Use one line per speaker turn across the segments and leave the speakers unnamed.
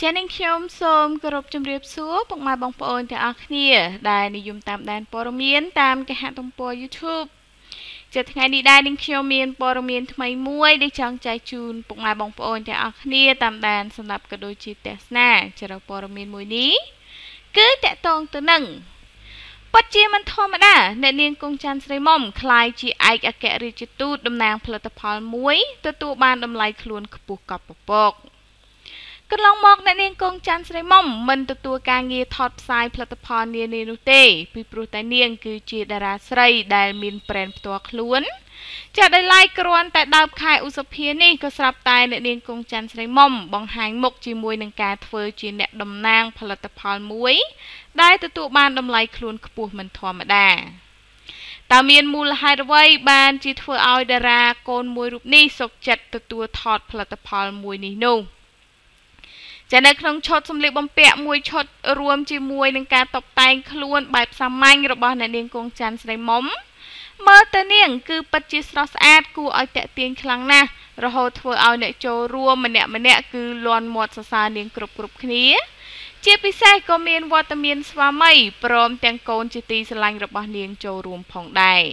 ចានាងខ្ញុំសូមគោរពជំរាបសួរពុកម៉ែបងប្អូនទាំងអស់គ្នាដែលនិយមតាមដានព័ត៌មានតាមគេហទំព័រ YouTube ជាថ្ងៃនេះដែរនាងខ្ញុំមានព័ត៌មានថ្មីមួយដែលចង់ចែកជូនពុកម៉ែបងប្អូនទាំងអស់គ្នាតាមដានសម្រាប់ក៏ដូចជាទស្សនាចរព័ត៌មានមួយនេះគឺតកតងទៅនឹងពិតជាមិនធម្មតាអ្នកនាងគង់ច័ន្ទស្រីមុំคล้ายជាឯកអគ្គរដ្ឋទូតតំណាងផលិតផលមួយទទួលបានតម្លៃខ្លួនខ្ពស់កប់ពពក កន្លងមកអ្នកនាងកងច័ន្ទស្រីមុំមិនទទួលការងារថតផ្សាយផលិតផលនានានោះទេពីព្រោះតែនាង គឺជាតារាស្រីដែលមានប្រេនផ្ទាល់ខ្លួនចាដោយឡែកគ្រាន់តែដើមខែឧសភានេះក៏ស្រាប់តែអ្នកនាងកងច័ន្ទស្រីមុំបង្ហាញមុខជាមួយនឹងការធ្វើជាអ្នកតំណាងផលិតផលមួយ ដែលទទួលបានតម្លៃខ្លួនខ្ពស់មិនធម្មតាតើមានមូលហេតុអ្វីបានជាធ្វើឲ្យតារាកូនមួយរូបនេះសុកចិត្តទទួលថតផលិតផលមួយនេះនោះ។ ចានៅក្នុងឈុតសម្លៀកបំពាក់មួយឈុតរួមជាមួយនឹងការតុបតែងខ្លួនបែបសាមញ្ញរបស់អ្នកនាងគង់ច័ន្ទស្រីមុំមើលទៅនាងគឺពិតជាស្រស់ស្អាតគួរឲ្យតាក់ទាញខ្លាំងណាស់រហូតធ្វើឲ្យអ្នកចូលរួមម្នាក់ម្នាក់គឺលន់មាត់សរសើរនាងគ្រប់គ្រប់គ្នា ជាពិសេសក៏មានវត្តមានស្វាមីព្រមទាំងកូនជាទីស្រឡាញ់របស់នាងចូលរួមផងដែរ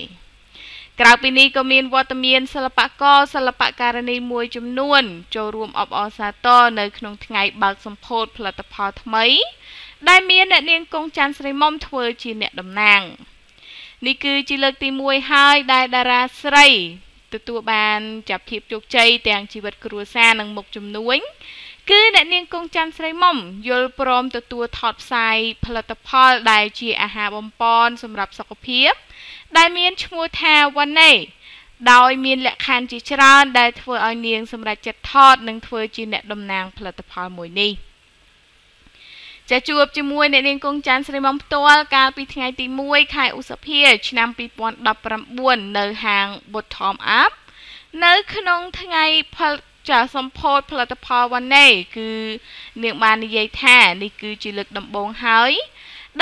ក្រៅពីនេះក៏មានវត្តមានសិល្បករសិល្បករនីមួយចំនួន ចូលរួមអបអរសាទរនៅក្នុងថ្ងៃបើកសម្ពោធផលិតផលថ្មី ដែលមានអ្នកនាងកងច័ន្ទស្រីមុំធ្វើជាអ្នកតំណាងនេះគឺជាលើកទី1ហើយដែលតារាស្រីទទួលបានចាប់ភាពជោគជ័យទាំងជីវិតគ្រួសារនិងមុខជំនួញ គឺអ្នកនាងកងច័ន្ទស្រីមុំយល់ព្រមទទួលថតផ្សាយផលិតផលដែលជាអាហារបំពន់សម្រាប់សុខភាព ដែលមានឈ្មោះថាវ៉ាណេដោយមានលក្ខខណ្ឌជាច្រើនដែលធ្វើឲ្យនាងសម្រេចចិត្តថតនិងធ្វើជាអ្នកតំណាងផលិតផលមួយនេះចាជួបជាមួយអ្នកនាងគង់ច័ន្ទស្រីមុំផ្ទាល់កាលពីថ្ងៃទី1ខែឧសភា ឆ្នាំ2019នៅហាង Bottom Up នៅក្នុងថ្ងៃផល ចាសម្ពោធផលិតផលវ៉ាណេគឺនាងបាននិយាយថានេះគឺជាលើកដំបូងហើយ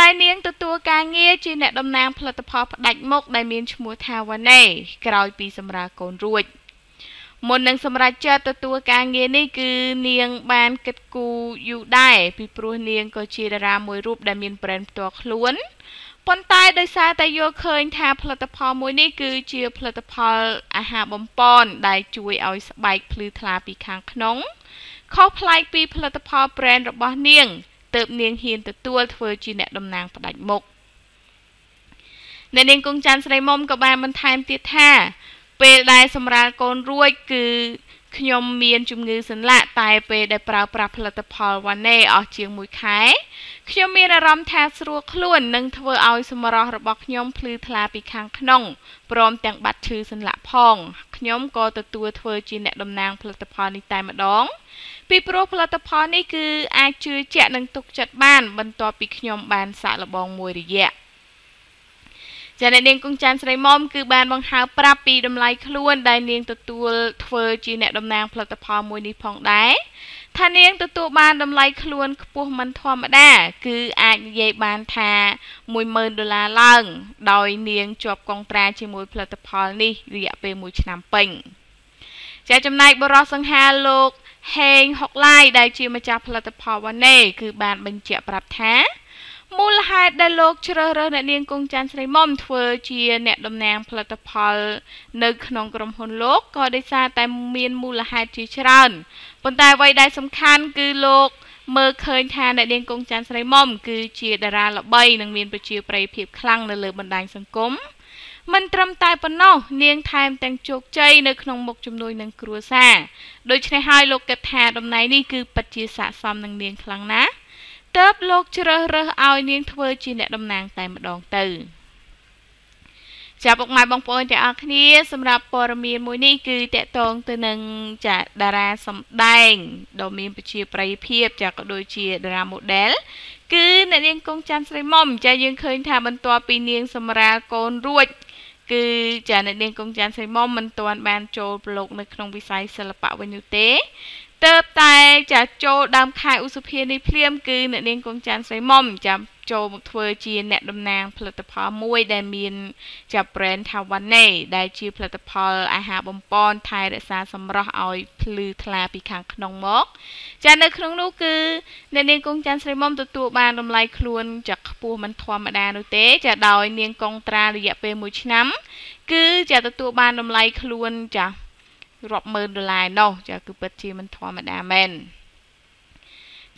ដែលនាងទទួលការងារជាអ្នកតំណាងផលិតផលផ្ដាច់មុខដែលមានឈ្មោះថាវ៉ាណេក្រោយពីសម្រាលកូនរួចមុននឹងសម្រេចចិត្តទទួលការងារនេះគឺនាងបានគិតគូរយូរដែរពីព្រោះនាងក៏ជាតារាមួយរូបដែលមានប្រេនផ្ទាល់ខ្លួន ប៉ុន្តែដោយសារតែយល់ឃើញថាផលិតផលមួយនេះគឺជាផលិតផលអាហារបំពន់ដែលជួយឲ្យស្បែកភ្លឺថ្លាពីខាងក្នុងខុសប្លែកពីផលិតផល brand របស់នាងទើបនាងហ៊ានទទួលធ្វើជាអ្នកតំណាងផ្ដាច់មុខអ្នកនាងគង់ច័ន្ទស្រីមុំក៏បានបន្ថែមទៀតថា ពេលដែលសម្រាលកូនរួចគឺ ខ្ញុំមានជំងឺសន្លាក់តែពេលដែលប្រើប្រាស់ផលិតផលវ៉ាណេអស់ជាង1ខែខ្ញុំមានអារម្មណ៍ថាស្រួលខ្លួននិងធ្វើឲ្យសម្រស់របស់ខ្ញុំភ្លឺថ្លាពីខាងក្នុងព្រមទាំងបាត់ឈឺសន្លាក់ផងខ្ញុំក៏ទទួលធ្វើជាអ្នកតំណាងផលិតផលនេះតែម្ដង ពីព្រោះផលិតផលនេះគឺអាចជឿជាក់និងទុកចិត្តបាន បន្ទាប់ពីខ្ញុំបានសាកល្បងមួយរយៈ ចាអ្នកនាងគង់ចានស្រីមុំគឺបានបង្ហើបប្រាប់ពីតម្លៃខ្លួនដែលនាងទទួលធ្វើជាអ្នកតំណាងផលិតផលមួយនេះផងដែរថានាងទទួលបានតម្លៃខ្លួនខ្ពស់មិនធម្មតា គឺអាចនិយាយបានថា10000ដុល្លារឡើង ដោយនាងជាប់កងត្រាជាមួយផលិតផលនេះរយៈពេល1ឆ្នាំពេញចាចំណែកបរិសសង្ហាលោកហេងហុកឡាយដែលជាម្ចាស់ផលិតផលវ៉ាណេគឺបានបញ្ជាក់ប្រាប់ថា មូលហេតុដែលលោកជ្រើសរើសអ្នកនាងគង់ច័ន្ទស្រីមុំធ្វើជាអ្នកតំណាងផលិតផលនៅក្នុងក្រុមហ៊ុនលោកក៏ដោយសារតែមានមូលហេតុជាច្រើនប៉ុន្តែអ្វីដែលសំខាន់គឺលោកមើលឃើញថាអ្នកនាងគង់ច័ន្ទស្រីមុំគឺជាតារាល្បីនិងមានប្រជាប្រិយភាពខ្លាំងនៅលើបណ្ដាញសង្គមមិនត្រឹមតែប៉ុណ្ណោះនាងថែមទាំងជោគជ័យនៅក្នុងមុខជំនួយនឹងគ្រួសារដូច្នេះហើយលោកគិតថាតំណែងនេះគឺពិតជាស័ក្តិសមនឹងនាងខ្លាំងណាស់ តើបលោកជ្រើសរើសឲ្យនាងធ្វើជាអ្នកតំណាងតែម្ដងទៅចាពុកម៉ែបងប្អូនទាំងអស់គ្នាសម្រាប់ព័ត៌មានមួយនេះគឺតកតងទៅនឹងចាតារាសម្ដែងដ៏មានប្រជាប្រិយភាពចាក៏ដូចជាតារា model គឺអ្នកនាងកងច័ន្ទស្រីមុំចាយើងឃើញថាបន្ទាប់ពីនាងសម្រាលកូនរួច គឺចាអ្នកនាងកងច័ន្ទសីមុំមិនទាន់បានចូលប្រឡូកនៅក្នុងវិស័យសិល្បៈវិញនោះទេទៅតែចាចូលដើមខែឧសភានេះភ្លាមគឺអ្នកនាងកងច័ន្ទស្រីមុំចាំ ចូលមកធ្វើជាអ្នកតំណាងផលិតផលមួយដែលមានជា brand Tawane ដែលជាផលិតផលអាហារបំពន់ថែរក្សាសម្រស់ឲ្យភ្លឺថ្លាពីខាងក្នុងមក ចានៅក្នុងនោះគឺអ្នកនាងកងច័ន្ទស្រីមុំទទួលបានតម្លៃខ្លួនចាខ្ពស់មិនធម្មតានោះទេ ចាដោយនាងកងត្រារយៈពេល1ឆ្នាំ គឺចាទទួលបានតម្លៃខ្លួនចារាប់ម៉ឺនដុល្លារនោះចាគឺពិតជាមិនធម្មតាមែន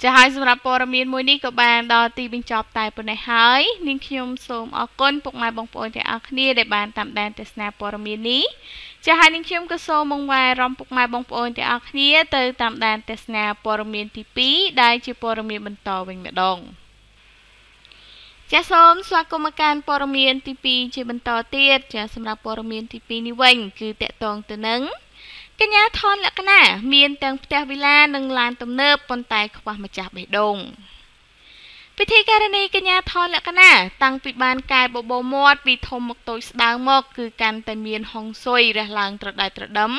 ចាហើយសម្រាប់ព័ត៌មានមួយនេះក៏បានដល់ទីបញ្ចប់តែប៉ុណ្ណេះហើយនាងខ្ញុំសូមអរគុណពុកម៉ែបងប្អូនទាំងអស់គ្នាដែលបានតាមដានទស្សនាព័ត៌មាននេះចាហើយនាងខ្ញុំក៏សូមបង្វែររំពុកម៉ែបងប្អូនទាំងអស់គ្នាទៅតាមដានទស្សនាព័ត៌មានទី2ដែលជាព័ត៌មានបន្តវិញម្ដងចាសសូមស្វាគមន៍មកកាន់ព័ត៌មានទី2ជាបន្តទៀតចាសម្រាប់ព័ត៌មានទី2នេះវិញគឺតកតងទៅនឹង កញ្ញាថនលក្ខណៈមានទាំងផ្ទះវិឡានិងឡានទំនើបប៉ុន្តែខ្វះម្ចាស់បេះដូងពិធីការនីកញ្ញាថនលក្ខណៈតាំងពីបានកែបបោមាត់ពីធំមកតូចស្ដើងមកគឺកាន់តែមានហុងស៊ុយរះឡើងត្រដែតត្រដឹម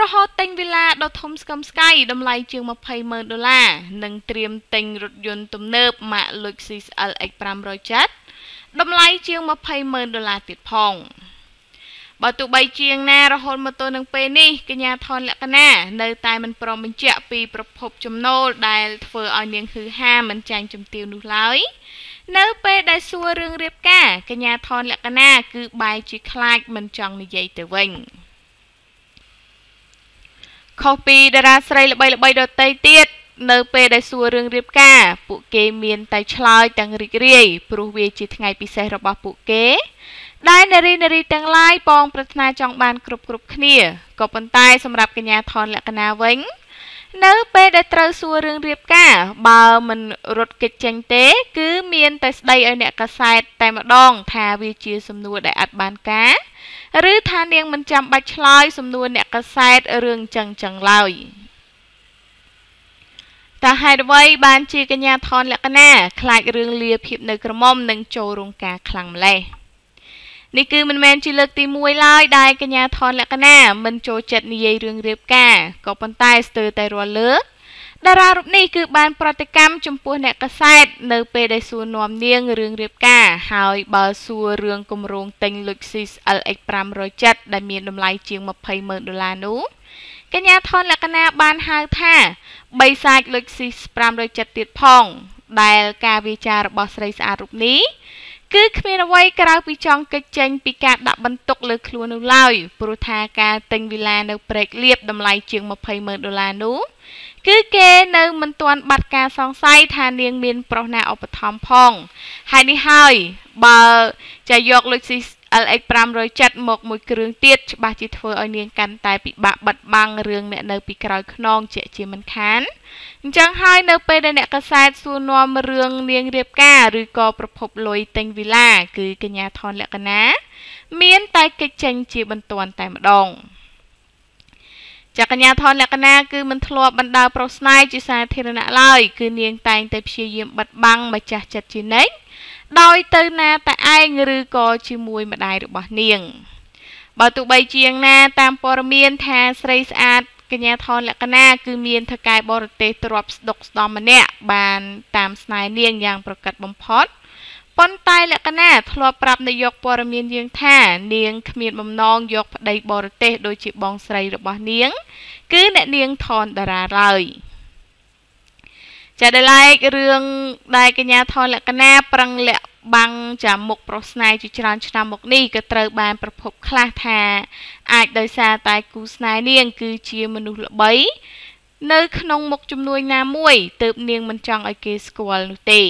រហូតទិញវិឡាដ៏ធំស្កឹមស្កៃតម្លៃជាង20ម៉ឺនដុល្លារនិងត្រៀមទិញរថយន្តទំនើបម៉ាក Lexus LX 570តម្លៃជាង20ម៉ឺនដុល្លារទៀតផង។ បើទោះបីជាងណារហូតមកទល់នឹងពេលនេះកញ្ញាថនលក្ខណៈនៅតែមិនព្រមបញ្ជាក់ពីប្រភពចំណូលដែលធ្វើឲ្យនាងហឺហាមិនចាញ់ជំទាវនោះឡើយនៅពេលដែលសួររឿងរៀបការកញ្ញាថនលក្ខណៈគឺបែរជាខ្លាចមិនចង់និយាយទៅវិញខុសពីតារាស្រីល្បីៗដទៃទៀត នៅពេលដែលសួររឿងរៀបការពួកគេមានតែឆ្លើយទាំងរីករាយព្រោះវាជាថ្ងៃពិសេសរបស់ពួកគេ ដែលនារីនារីទាំងឡាយបងប្រាថ្នាចង់បានគ្រប់គ្រប់គ្នាក៏ប៉ុន្តែសម្រាប់កញ្ញាថនលក្ខណៈវិញនៅពេលដែលត្រូវសួររឿងរៀបការបើមិនរត់គេចចេញទេ គឺមានតែស្ដីឲ្យអ្នកកសែតតែម្ដង ថាវាជាសំណួរដែលអត់បានការ ឬថានាងមិនចាំបាច់ឆ្លើយសំណួរអ្នកកសែតរឿងចឹងចឹងឡើយ តើហេតុអ្វីបានជាកញ្ញាថនលក្ខណៈខ្លាចរឿងលាភាពនៅក្រមុំនិងចូលរោងការខ្លាំងម្លេះ។នេះគឺមិនមែនជាលើកទី1ឡើយដែលកញ្ញាថនលក្ខណៈមិនចូលចិត្តនិយាយរឿងរៀបការក៏ប៉ុន្តែស្ទើរតែរាល់លើកតារារូបនេះគឺបានប្រតិកម្មចំពោះអ្នកកសែតនៅពេលដែលសួរនាំនាងរឿងរៀបការហើយបើសួររឿងគម្រោងទិញ Lexus LX 570ដែលមានតម្លៃជាង20ម៉ឺនដុល្លារនោះ កញ្ញាថនលក្ខណៈបានហៅថាបីសាច់ Lexus 570ទៀតផង ដែលការវាចារបស់ស្រីស្អាតរូបនេះគឺគ្មានអ្វីក្រៅពីចង់កិច្ចចេញពីការដាក់បន្ទុកលើខ្លួននោះឡើយព្រោះថាការទិញវីឡានៅព្រែកលៀបតម្លៃជាង20ម៉ឺនដុល្លារនោះគឺគេនៅមិនទាន់បាត់ការសង្ស័យថានាងមានប្រុសណាឧបត្ថម្ភផងហើយនេះហើយបើចាយកលុយស៊ី LX 570មកមួយគ្រឿងទៀតច្បាស់ជាធ្វើឲ្យនាងកាន់តែពិបាកបិទបាំងរឿងអ្នកនៅពីក្រោយខ្នងជាជាមិនខានអញ្ចឹងហើយនៅពេលដែលអ្នកកសែតសួរនាំរឿងនាងរៀបការឬក៏ប្រភពលុយទិញវីឡាគឺកញ្ញាថនលក្ខណៈមានតែកិច្ចចេញជាបន្ទាន់តែម្ដង ចកញ្ញាថនលក្ខណៈគឺមិនធ្លាប់បណ្ដើប្រុសស្នេហ៍ជាសាធារណៈឡើយគឺនាងតែងតែព្យាយាមបិទបាំងម្ចាស់ចិត្តជានិច្ចដោយទៅណាតែឯងឬក៏ជាមួយម្ដាយរបស់នាង បើទោះបីជាយ៉ាងណាតាមព័ត៌មានថាស្រីស្អាតកញ្ញាថនលក្ខណៈគឺមានថកែបរទេសទ្របស្ដុកស្ដំម្នាក់បានតាមស្នេហ៍នាងយ៉ាងប្រកបបំផុត ប៉ុន្តែលក្ខណៈធ្លាប់ប្រាប់នាយកព័ត៌មានយើងថា នាងគ្មានបំណងយកប្តីបរទេសដូចជាបងស្រីរបស់នាង គឺអ្នកនាងថនតារាឡើយចាដែលឡែករឿងដែលកញ្ញាថនលក្ខណៈប្រឹងលាក់បាំងចាំមុខប្រុសស្នេហ៍ជាច្រើនឆ្នាំមកនេះក៏ត្រូវបានប្រភពខ្លះថា អាចដោយសារតែគូស្នេហ៍នាង គឺជាមនុស្សល្បី នៅក្នុងមុខជំនួយណាមួយទើបនាងមិនចង់ឲ្យគេស្គាល់នោះទេ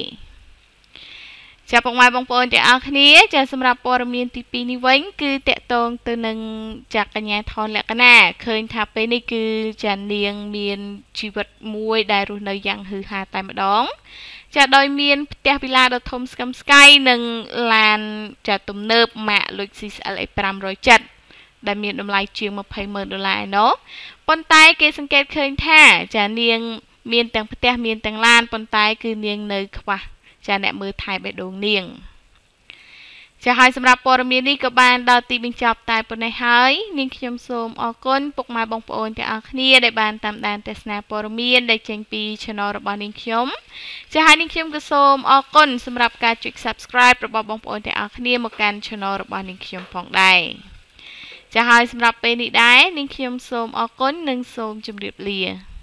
ចាពុកម៉ែបងប្អូនទាំងអស់គ្នាចាសម្រាប់ព័ត៌មានទី2នេះវិញគឺតកតងទៅនឹងចាកញ្ញាថនលក្ខណៈឃើញថាពេលនេះគឺចានាងមានជីវិតមួយដែលរស់នៅយ៉ាងហឺហាតែម្ដង ចាដោយមានផ្ទះវិឡាដ៏ធំស្កឹមស្កៃនិងឡានចាទំនើបម៉ាក Lexus LX 570ដែលមានតម្លៃជាង20ម៉ឺនដុល្លារឯណោះប៉ុន្តែគេសង្កេតឃើញថាចានាង មានទាំងផ្ទះមានទាំងឡានប៉ុន្តែគឺនាងនៅខ្វះ ចាអ្នកមើលថែបេះដូងនាងចាហើយសម្រាប់ព័ត៌មាននេះក៏បានដល់ទីបញ្ចប់តែប៉ុណ្ណេះហើយនាងខ្ញុំសូមអរគុណពុកម៉ែបងប្អូនទាំងអស់គ្នាដែលបានតាមដានទស្សនាព័ត៌មានដែលចេញពី Channel របស់នាងខ្ញុំចាហើយនាងខ្ញុំក៏សូមអរគុណសម្រាប់ការចុច Subscribe របស់បងប្អូនទាំងអស់គ្នាមកកាន់ Channel របស់នាងខ្ញុំផងដែរចាហើយសម្រាប់ពេលនេះដែរនាងខ្ញុំសូមអរគុណនិងសូមជម្រាបលា